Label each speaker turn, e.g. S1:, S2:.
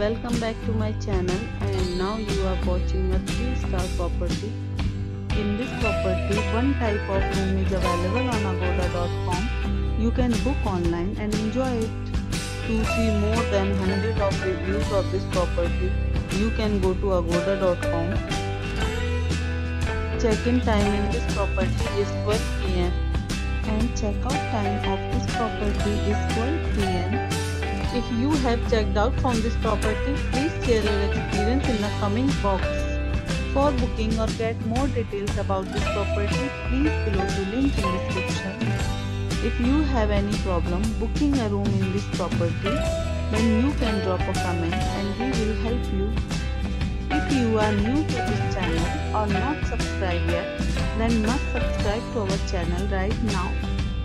S1: welcome back to my channel and now you are watching a 3 star property. In this property, one type of room is available on agoda.com. You can book online and enjoy it. To see more than 100 of reviews of this property, you can go to agoda.com. Check-in time in this property is 12 pm and check-out time of If you have checked out from this property, please share your experience in the comment box. For booking or get more details about this property, please below the link in description. If you have any problem booking a room in this property, then you can drop a comment and we will help you. If you are new to this channel or not subscribed yet, then must subscribe to our channel right now